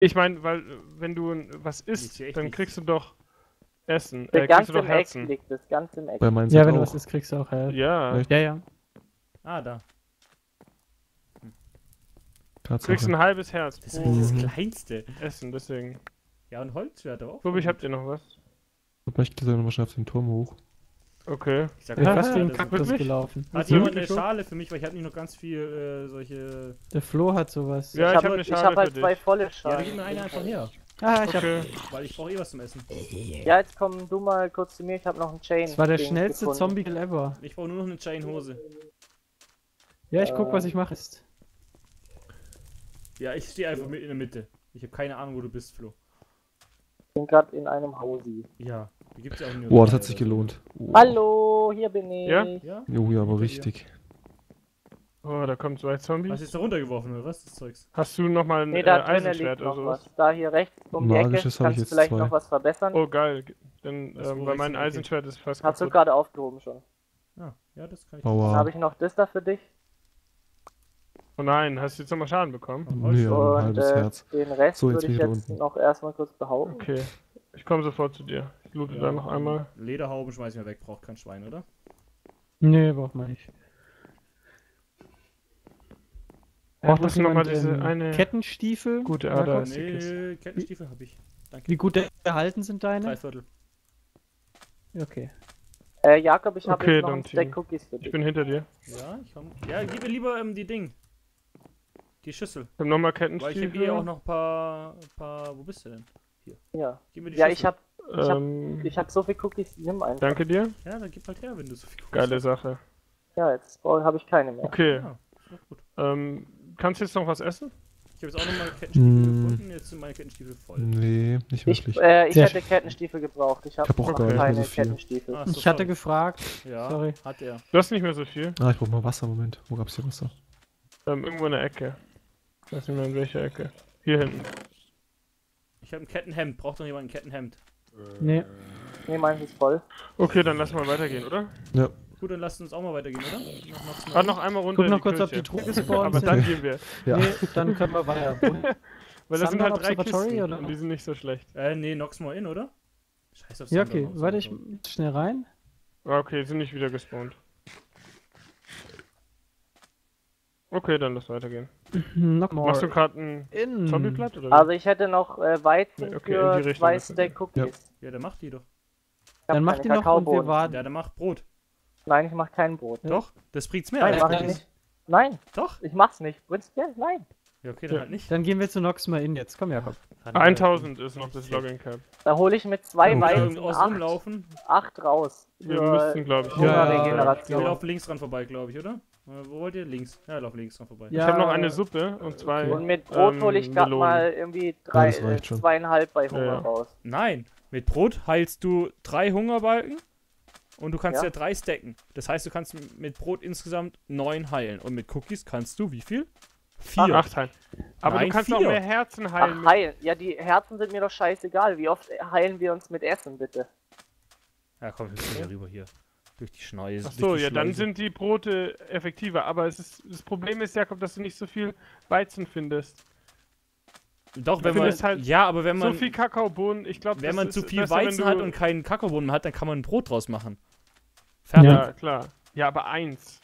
Ich meine, weil wenn du was isst, dann kriegst du doch Essen. Äh, kriegst ganz du doch im Eck Herzen. liegt es, ganz im Eck. Ja, wenn du auch. was isst, kriegst du auch Health. Ja? Ja, ja. Ah, da. kriegst Tatsache. ein halbes Herz Das ist das. Kleinste. Essen, deswegen. Ja, und Holzschwert auch. Tobi, habt ihr noch was? Ich kletter nochmal schnell auf den Turm hoch. Okay. Ich sag Ich mal, fast wie ein das- Kaktus wirklich? gelaufen. Hat du jemand eine? Schale für mich, weil ich habe nicht noch ganz viel äh, solche. Der Flo hat sowas. Ja, ich ich habe hab eine ich Schale hab halt für dich. zwei volle Ja, Schalen. dann gib mir eine einfach her. Ah, ich hab. Okay. Weil ich brauche eh was zum Essen. Ja, jetzt komm du mal kurz zu mir, ich habe noch einen Chain. Das war der schnellste gefunden. Zombie-Kill ever. Ich brauche nur noch eine Chain-Hose. Ja, ich guck, was ich mache. Ist. Ja, ich stehe einfach mit in der Mitte. Ich habe keine Ahnung, wo du bist, Flo. Ich bin gerade in einem Hausi. Ja, hier gibt's ja auch nur Boah, das hat sich gelohnt. Oh. Hallo, hier bin ich. Ja? Ja? Jo, ja, aber richtig. Oh, da kommen zwei du Zombies. jetzt da runtergeworfen, oder was? Das Zeugs. Hast du nochmal ein Nee, äh, da drinnen Eisenschwert oder noch sowas? was. Da hier rechts um die Ecke. Magisches hab ich Kannst du vielleicht zwei. noch was verbessern? Oh, geil. Dann, Das ähm, wo weil rechts mein in der Ecke. Eisenschwert ist fast Hast du kaputt. gerade aufgehoben schon. Ah, ja, das kann ich. Dann Aua. habe ich noch das da für dich. Oh nein, hast du jetzt nochmal Schaden bekommen? Nee, aber ein Und halbes äh, Herz. den Rest So, jetzt würde ich jetzt unten. noch erstmal kurz behaupten. Okay. Ich komme sofort zu dir. Ich loote Ja, da noch einmal. Lederhauben schmeiß ich mir weg, braucht kein Schwein, oder? Nee, braucht man nicht. Ja, Braucht das nochmal diese eine Kettenstiefel? gute? Ader. Nee, Kettenstiefel habe ich. Danke. Wie gut erhalten sind Drei deine? Viertel. Okay. Äh, Jakob, ich habe Okay, jetzt noch einen Stack. Cookies für Ich dich. bin hinter dir. Ja, ich komm. Ja, gib mir lieber ähm, die Ding. Die Schüssel. Ich hab nochmal Weil ich habe Kettenstiefel. eh auch noch ein paar, paar. Wo bist du denn? Ja, Gib mir die ja Schüssel. ich habe ich hab- ähm, ich hab so viel Cookies, nimm einfach. danke dir. Ja, dann gib halt her, wenn du so viel Cookies Geile hast. Sache. Ja, jetzt habe ich keine mehr. Okay. Ja, doch gut. Ähm, kannst du jetzt noch was essen? Ich habe jetzt auch nochmal Kettenstiefel Mm. gefunden. Jetzt sind meine Kettenstiefel voll. Nee, nicht Ich, wirklich. äh, ich Sehr hätte Kettenstiefel gebraucht. Ich habe Ich hab auch noch keine so. Kettenstiefel. Ach so, Ich hatte sorry. gefragt. Ja, sorry. hat er. Du hast nicht mehr so viel. Ah, ich brauch mal Wasser, Moment. Wo gab's hier Wasser? Ähm, irgendwo in der Ecke. Ich weiß nicht mehr in welcher Ecke. Hier hinten. Ich habe ein Kettenhemd. Braucht noch jemand ein Kettenhemd? Nee. Nee, meins ist voll. Okay, dann lass mal weitergehen, oder? Ja. Gut, dann lasst uns auch mal weitergehen, oder? Noch, noch, Gerade noch einmal runter Guck in noch die kurz, ob Kirche. die Truhe gespawnt Aber dann gehen wir. Ja. Nee, dann können wir weiter. Weil das sind halt drei Kisten oder? und die sind nicht so schlecht. Äh, nee, Noxmore in, oder? Scheiß auf Ja, okay. Warte, ich schnell rein. Ah, okay, sind nicht wieder gespawnt. Okay, dann lass weitergehen. Noch Machst du gerade ein In. Zombieblatt oder? Also ich hätte noch äh, Weizen Nee, okay, für zwei Stack Cookies. Ja, dann macht die doch. Dann mach die noch und wir warten. Ja, dann macht Brot. Nein, ich mach kein Brot. Doch, das bringt's mehr. Nein, als mach ich nicht. Nein, Doch? ich mach's nicht. Prinzipiell, nein. Ja, okay, dann Ja. halt nicht. Dann gehen wir zu Nox mal in jetzt. Komm, Jakob. 1000 ist noch das Login Cap. Da hole ich mit zwei Weizen aus acht, rumlaufen. acht raus. Wir Für müssten, glaube ich. Ja, ja, Wir Regeneration. laufen links dran vorbei, glaube ich, oder? Äh, Wo wollt ihr? Links. Ja, lauf links dran vorbei. Ja. Ich habe noch eine Suppe und zwei. Und mit Brot ähm, hole ich gerade mal irgendwie drei, äh, zweieinhalb bei Hunger Ja, ja. raus. Nein, mit Brot heilst du drei Hungerbalken und du kannst ja, Ja. drei stacken. Das heißt, du kannst mit Brot insgesamt neun heilen. Und mit Cookies kannst du wie viel? Vier. Acht heilen. Aber Nein, du kannst auch vier. mehr Herzen heilen. Ach, heilen. Ja, die Herzen sind mir doch scheißegal. Wie oft heilen wir uns mit Essen, bitte? Ja, komm, wir müssen hier rüber hier. Durch die Schneise. Ach so, durch die ja, dann Schleuse. sind die Brote effektiver. Aber es ist, das Problem ist, Jakob, dass du nicht so viel Weizen findest. Doch, wenn man. halt ja, aber wenn man. so viel Kakaobohnen, ich glaube, wenn man zu viel besser, Weizen du- hat und keinen Kakaobohnen mehr hat, dann kann man ein Brot draus machen. Fertig. Ja, klar. Ja, aber eins.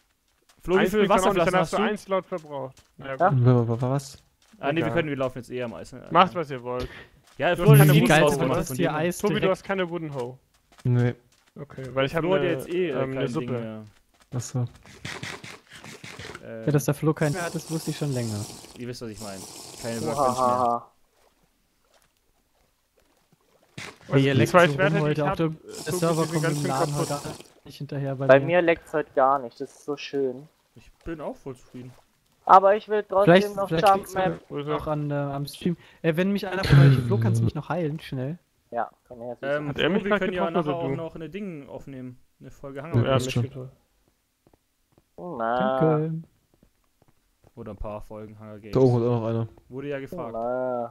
Flo, wie man auch nicht, Wasserflaschen dann hast hast du? du eins laut verbraucht. Ja, Ja. Was? Ah, nee, wir können, wir laufen jetzt eher am Eis. Macht, was ihr wollt. Ja, Du Flo hast hat keine draus Geilste gemacht hier. Eis Tobi, du hast keine Wooden Hoe. Nee. Okay, weil ich habe Flo hat eine, jetzt eh äh, ähm, eine Ding Suppe. mehr. Achso. Äh, Ja, dass der Flo keinen mehr hat, das wusste ich schon länger. ihr wisst, was ich meine. Keine Workbench mehr. Und Ihr die leckt zwei so Schwerter, die ich heute. Auch hab, der, Server die kommt ganz im Laden heute nicht hinterher bei, Bei mir. mir leckt's heute gar nicht. Das ist so schön. Ich bin auch voll zufrieden. Aber ich will trotzdem Vielleicht, noch vielleicht Jumpmap. Auch er? an, äh, am Stream. Äh, wenn mich einer von euch, Flo, kannst du mich noch heilen, schnell? Ja, komm her. Süße. Ähm, Hat er mich wir können ja nachher auch noch eine Ding aufnehmen. Eine Folge Ja, Ja, Hangover. passt mich schon. getroffen. Na, Danke. Oder ein paar Folgen Hunger Games. Da oben ist auch noch einer. Wurde ja gefragt. na.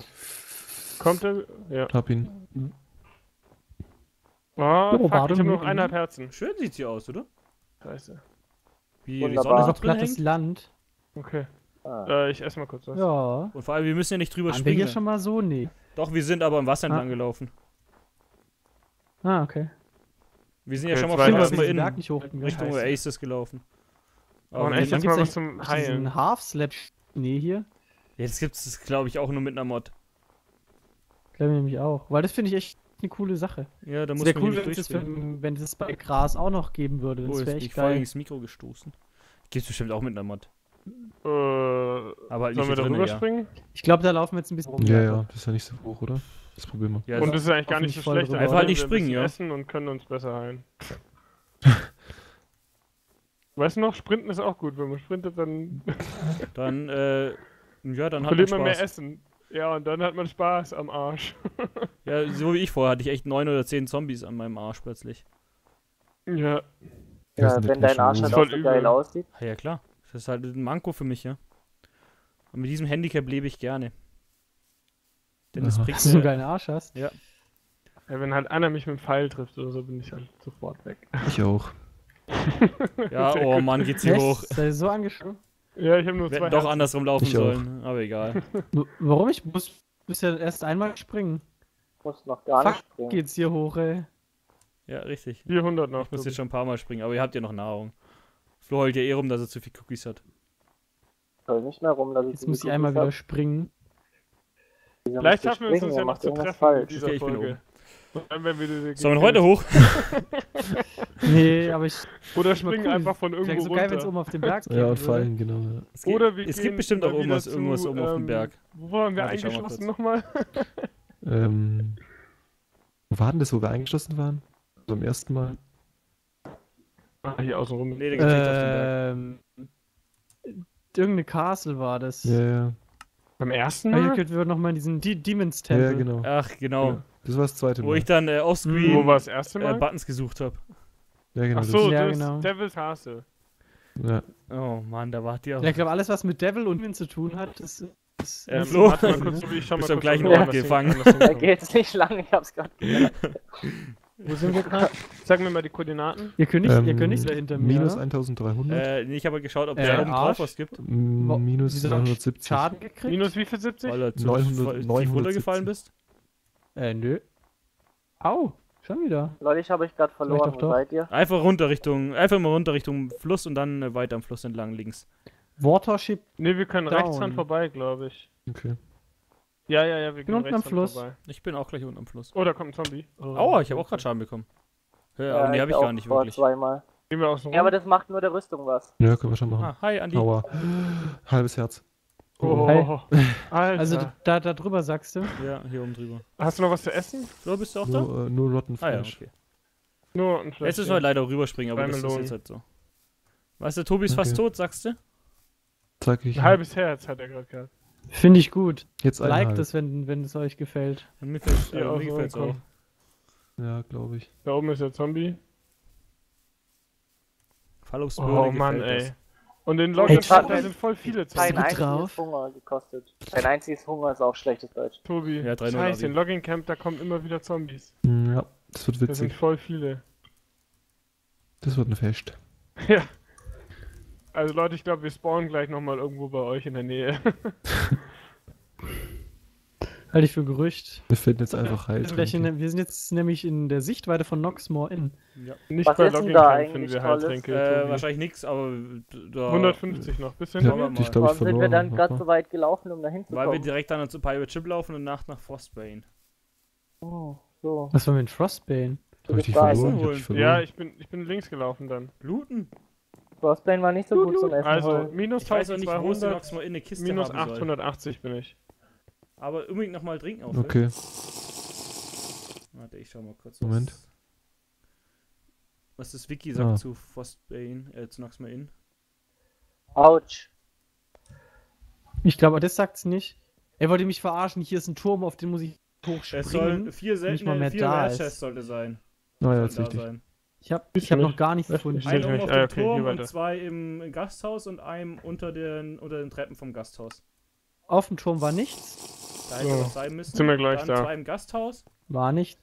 Kommt er? Ja. Hab ihn. Oh, Oh, fuck, warte ich habe mal. noch eineinhalb Herzen. Schön sieht's hier aus, oder? Scheiße. Wie die Wunderbar. Sonne Das so ist auch drin plattes hängt. Land. Okay. Ah. Äh, ich esse mal kurz was. Ja. Und vor allem, wir müssen ja nicht drüber wir springen. hier schon mal so? Nee. Doch, wir sind aber im Wasser Ah. entlang gelaufen. Ah, okay. Wir sind Okay, ja schon mal Mal wir in. Richtung. Oasis gelaufen. Oh, Aber und wir- echt jetzt mal was zum Heilen. diesen Half-Slap Nee, hier. Ja, das gibt es, glaube ich, auch nur mit einer Mod. Glaube ich nämlich auch. Weil das finde ich echt eine coole Sache. Ja, da muss man cool, cool wenn es, das, wenn, es bei Gras auch noch geben würde. Oh, Das jetzt wäre echt geil. ins Mikro gestoßen. Gibt's bestimmt auch mit einer Mod. Äh, Aber halt sollen nicht wir hier darüber drinnen, ja. springen? Ich glaube, da laufen wir jetzt ein bisschen rum. Ja, ja, das ist ja nicht so hoch, oder? Das probieren wir. Ja, Und das- das ist eigentlich gar nicht so schlecht. Einfach halt nicht wir ein springen, ja. essen und können uns besser heilen. Weißt du noch, Sprinten ist auch gut. Wenn man sprintet, dann dann, äh, ja, dann hat man verliert man mehr Spaß. Essen. Ja, und dann hat man Spaß am Arsch. Ja, so wie ich vorher hatte ich echt neun oder zehn Zombies an meinem Arsch plötzlich. ja. Ja, Ja, wenn dein Arsch halt auch so übel. geil aussieht. Ah, ja, klar. Das ist halt ein Manko für mich, ja. Und mit diesem Handicap lebe ich gerne. Denn das bringt Dass du so einen mir, geilen Arsch hast. ja. Wenn halt einer mich mit dem Pfeil trifft oder so, bin ich halt sofort weg. Ich auch. Ja, oh gut. Mann, geht's hier Echt? hoch. Seid ihr so angeschrieben? Ja, ich habe nur Wir zwei doch Herzen. andersrum laufen Ich auch. sollen. Aber egal. Warum? Ich muss bisher erst einmal springen. Muss noch gar Fuck, nicht springen. geht's hier hoch, ey. Ja, richtig. 400 noch. Ich muss jetzt schon ein paar Mal springen, aber ihr habt ja noch Nahrung. Flo heult ja eh rum, dass er zu viel Cookies hat. Soll nicht mehr rum, dass ich Jetzt muss ich einmal wieder hab. springen. Wieso Vielleicht schaffen wir uns springen? das Ihr ja noch zu treffen in falsch. dieser Okay, ich bin Folge. Diese Sollen wir heute hoch? Nee, aber ich. Oder springen cool. einfach von Wäre irgendwo so geil, wenn es oben auf dem Berg Ja, und fallen, genau. Ja. Es gibt, Oder wir es gibt bestimmt auch irgendwas, zu, irgendwas oben auf dem ähm, Berg. Wo waren wir Warte, eingeschlossen nochmal? Ähm, wo war denn das, wo wir eingeschlossen waren? So am ersten Mal? Ah, hier außen rum. Nee, der geht nicht auf den Berg. Ähm. Irgendeine Castle war das. Ja, ja. Beim ersten Mal? könnten wir nochmal in diesen De Demons Ja, Tempel. genau. Ach, genau. Ja. Das war das zweite Wo Mal. ich dann äh, Wo offscreen war das erste äh, Mal? Buttons gesucht habe. Ja, genau. Ach so, Ja, das genau. ist Devil's. Das, ja. Oh Mann, da wart ihr. Ja, ich glaube, alles, was mit Devil und Demons zu tun hat, ist. ist Äh, Flo, warte mal kurz, Tobi, ich mal bist am gleichen Ort gefangen. Da geht's nicht lang, ich hab's gerade. Wo sind wir gerade? Sag mir mal die Koordinaten. Ihr könnt nicht, ihr Ähm, könnt nicht da hinter mir. Minus oder? 1300, Äh, nee, ich habe geschaut, ob Äh, da oben drauf was gibt. m, Wo- minus Wieso hast du 970. Schaden gekriegt? Minus wie viel 70? Weil er zu 900 tief 970. runtergefallen bist. Äh, nö. Au, schon wieder. Leute, ich habe euch gerade verloren. doch Wo doch. seid ihr? Einfach runter Richtung, einfach mal runter Richtung Fluss und dann äh, weiter am Fluss entlang links. Watership. Ne, wir können Down. rechts dran vorbei, glaube ich. Okay. Ja, ja, ja, wir können unten am rechts dran Fluss. vorbei. Ich bin auch gleich unten am Fluss. Oh, da kommt ein Zombie. Oh, Aua, ich habe auch gerade Schaden bekommen. Ja, aber nee, habe ich auch gar nicht vor wirklich. Zweimal. Gehen wir außen rum. Ja, aber das macht nur der Rüstung was. Ja, können wir schon machen. Ah, hi, Andi. Aua. Halbes Herz. Oh, Hey. Alter. Also da, da drüber sagst du. Ja, hier oben drüber. Hast du noch was zu essen? Flo, bist du auch da? Nur, äh, nur Rotten Ah ja, Fleisch. okay. Nur ein Fleisch. Jetzt müssen wir leider rüberspringen, aber Zwei das ist jetzt halt so. Weißt du, Tobi ist fast Okay. tot, sagst du? Sag ich. Ein halbes Herz hat er gerade gehabt. Finde ich gut. Jetzt Liked halb. es, wenn, wenn es euch gefällt. Und mir gefällt Ja, äh, auch mir so, gefällt's auch. Ja, glaube ich. Da oben ist der Zombie. Fallobstbürde Oh Mann, das. Ey. Und in Ey, Schatz, da sind voll viele Zombies. gut einziges drauf? Hunger gekostet. Kein einziges Hunger ist auch schlechtes Deutsch. Tobi. Ja, 3-0 Scheiße, Abi. in Logging Camp, da kommen immer wieder Zombies. Ja, das wird Da sind witzig. voll viele. Das wird ein Fest. Ja. Also Leute, ich glaube, wir spawnen gleich nochmal irgendwo bei euch in der Nähe. Halte ich für Gerücht. Wir finden jetzt einfach Wir Heil. sind, gleich in, wir sind jetzt nämlich in der Sichtweite von Noxmore Inn. Ja. Nicht Was bei Logging da Camp finden wir? Heiltränke. Äh, wahrscheinlich nix, aber da, 150 noch. Bis Ja, wir mal. ich glaube, ich Warum sind wir dann gerade Warte. so weit gelaufen, um da Weil wir hinzukommen? direkt dann zu Pirate Chip laufen und nach nach Frostbane. Oh, so. Was war mit Frostbane? Du Hab ich dich da. verloren? Ich hab dich verloren. Ja, ich bin, ich bin links gelaufen dann. Looten? Frostbane war nicht so gut zum Essen Also, minus Ich weiß auch nicht, wo es in 1200, Oxmoor in eine Kiste minus haben soll. 880 bin ich. Aber unbedingt nochmal trinken auf. Okay. Warte, ich schau mal kurz. Moment. Was, was das Wiki sagt Ah. zu Frostbane, äh, zu Noxmoor Inn. Autsch. Ich glaube, das sagt's nicht. Er wollte mich verarschen. Hier ist ein Turm, auf den muss ich Es soll hochspringen. vier seltene, vier da Rare sollte sein. Ah ja, Sollen das ist da richtig. sein. Ich habe ich hab noch gar nichts Ich gefunden. ich oben auf Ah, dem okay, Turm weiter. und zwei im Gasthaus und einem unter den, unter den Treppen vom Gasthaus. Auf dem Turm war nichts. Da hätte So, was sein müssen. sind wir gleich Dann da. zwei im Gasthaus War nicht.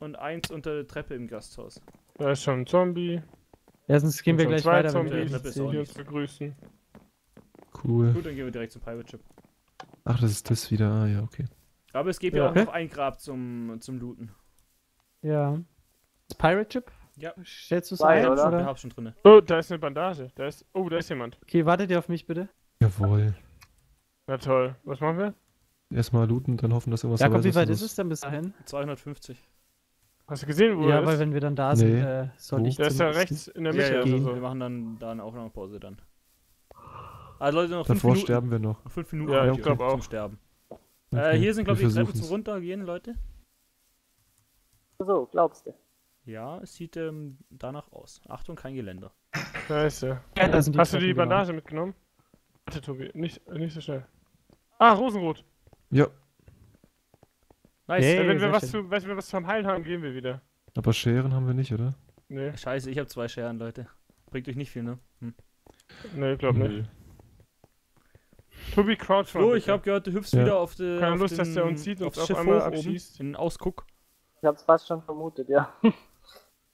und eins unter der Treppe im Gasthaus. Da ist schon ein Zombie. Erstens gehen wir gleich weiter, wenn wir Zombies, sehen. auch die uns begrüßen. Cool. Gut, dann gehen wir direkt zum Pirate Ship. Ach, das ist das wieder. Ah, ja, okay. Aber es gibt ja, Ja. auch noch ein Grab zum, zum Looten. Ja. Das Pirate Chip? Ja. Stellst du es ein? oder? Oder? Ich hab's schon drin. Oh, da ist eine Bandage. Da ist. Oh, da ist jemand. Okay, wartet ihr auf mich bitte? Jawohl. Na toll. Was machen wir? Erstmal looten, dann hoffen, dass irgendwas Jakob, dabei wie ist, weit was- ist es denn bis dahin? 250. Hast du gesehen, wo ja, er weil ist? wenn wir dann da sind, Nee. äh, soll Wo? ich Der ist ja zum- rechts in der Ja, Mitte. ja, oder gehen. wir so. machen dann, dann auch noch Pause dann. Also Leute, noch fünf Davor Minuten. sterben wir noch. Noch fünf Minuten Ja, ich glaub zum auch. Sterben. Okay, Äh, hier sind, glaube wir ich, die Treppen zum versuchen's. Runtergehen, Leute. So, glaubst du? Ja, es sieht ähm, danach aus. Achtung, kein Geländer. Scheiße. Ja, da sind die Hast du die Treppen, genau. Bandage mitgenommen? Warte, Tobi. Nicht, nicht so schnell. Ah, Rosenrot. Ja, Nice. Hey. Äh, wenn, wir was schön. zu, wenn wir was zum Heilen haben, gehen wir wieder. aber Scheren haben wir nicht, oder? Nee, Scheiße, ich habe zwei Scheren, Leute. Bringt euch nicht viel, ne? Hm. nee, glaub nicht. Nö. Tobi, crouch. So, ich habe gehört, du hüpfst Ja. wieder auf, die, Keine auf Lust, den, dass der uns sieht und auf Schiff einmal abschießt. in den Ausguck. Ich hab's fast schon vermutet, ja. Ja,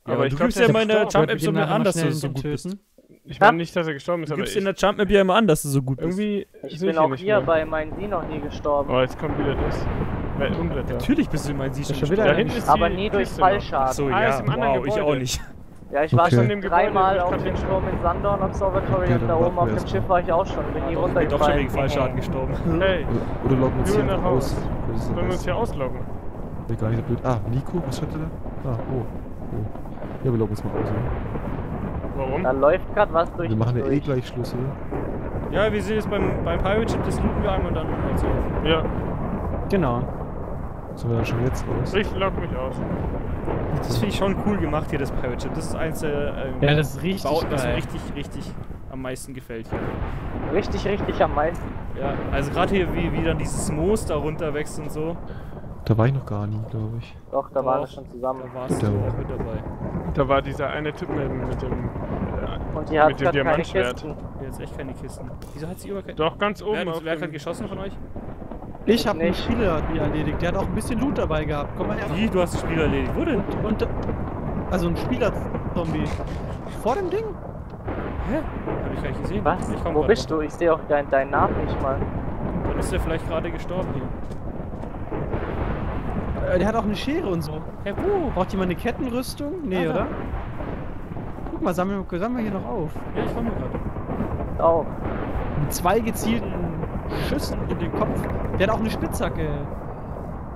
Aber aber ich du gibst der ja ist immer in der gestorben. Jump-App Wir so an, dass du so zum gut bist. Ich Ja. meine nicht, dass er gestorben ist, Du aber gibst ich, in der Jump-App ja immer an, dass du so gut bist. irgendwie Ich bin auch hier mehr. bei meinen Sie noch nie gestorben. Oh, jetzt kommt wieder das. Weil Unwetter. Natürlich bist du in meinen Siehst Ja, schon wieder Da Ja, hinten ist Aber nie durch. Fallschaden. So, Ah, ja, ist im anderen wow, ich auch nicht. Ja, ich war Okay. schon dreimal ich auf dem. Sturm in Sundorn Observatory Okay, und da oben auf dem Schiff war ich auch schon. Bin nie Ich bin doch schon wegen runtergefallen. Fallschaden gestorben. Hey, Oder loggen uns hier nach Haus. aus. Sollen wir uns hier ausloggen? Wäre gar nicht so blöd. Ah, Nico, was schreibt er da? Ah, oh. oh. Ja, wir loggen uns mal aus. oder? Warum? Da läuft gerade was durch Wir machen ja eh gleich Schluss, oder? Ja, wir sehen jetzt beim, beim Pirate Ship, das looten wir einmal und dann hört's auf. Ja, Genau. Sollen wir dann schon jetzt raus? ich log mich aus. Das finde ich schon cool gemacht hier, das Pirate Ship. Das ist eins der ähm, Ja, das ist richtig Bauten, das mir richtig, richtig am meisten gefällt hier. Richtig, richtig am meisten. Ja, also gerade hier, wie, wie dann dieses Moos da runter wächst und so. Da war ich noch gar nie, glaube ich. Doch, da waren wir schon Da zusammen. warst Ja. du auch mit dabei. Da war dieser eine Typ mit, dem- mit dem. Äh, Und hier hat Mit dem gerade keine Diamantschwert. Kisten. Jetzt echt keine Kisten. Wieso hat sie über keine. doch, ganz oben Wer, wer hat gerade geschossen von euch? Ich habe einen Nicht. Spieler die erledigt. Der hat auch ein bisschen Loot dabei gehabt. Komm mal her. Wie? Du hast das Spiel erledigt. Wo denn? Und, und also ein Spieler-Zombie. Vor dem Ding? Hä? Hab ich gar nicht gesehen. Was? Wo bist drauf. du? Ich sehe auch deinen deinen Namen nicht mal. Dann ist der vielleicht gerade gestorben hier. Äh, der hat auch eine Schere und so. Hä, wo? Braucht jemand eine Kettenrüstung? Nee, Ah, da. oder? Guck mal, sammeln, wir- sammeln wir hier noch auf. Ja, ich komme gerade. Auch. Mit zwei gezielten Schüssen in den Kopf. Der hat auch eine Spitzhacke.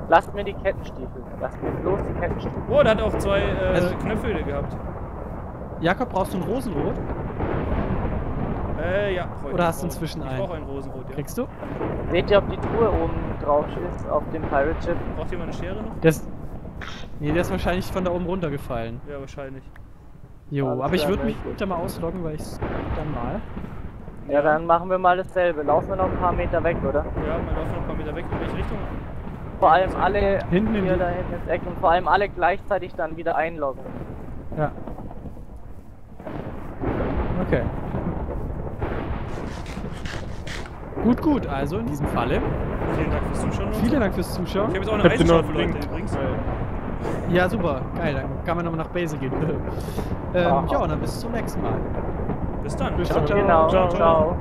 Lasst mir die Kettenstiefel. Lasst mir bloß die Kettenstiefel. Oh, der hat auch zwei äh, Also- Knöpfe gehabt. Jakob, brauchst du ein Rosenrot? Äh, ja. ich. Oder hast du Ich inzwischen Ich einen? brauche einen Rosenrot, ja. Kriegst du? Seht ihr, ob die Truhe oben drauf ist auf dem Pirate Ship? Braucht jemand eine Schere noch? Ist. Nee, der ist wahrscheinlich von da oben runtergefallen. Ja, wahrscheinlich. Jo, Alles aber ich würde mich da mal ausloggen, weil ich dann mal. Ja, dann machen wir mal dasselbe. Laufen wir noch ein paar Meter weg, oder? Ja, man läuft noch ein paar Meter weg. In welche Richtung? Vor allem alle Hinten in hier da hinten ins Eck und vor allem alle gleichzeitig dann wieder einloggen. Ja. Okay. Gut, gut, also in diesem Falle. Vielen Dank fürs Zuschauen. Vielen. Dank fürs Zuschauen. Ich habe jetzt auch eine einen Leute, übrigens. Ja, super, geil, dann kann man nochmal nach Base gehen. ähm, Aha. ja, und dann bis zum nächsten Mal. Bis dann. Bis Ciao, dann. ciao. Genau, Ciao. ciao.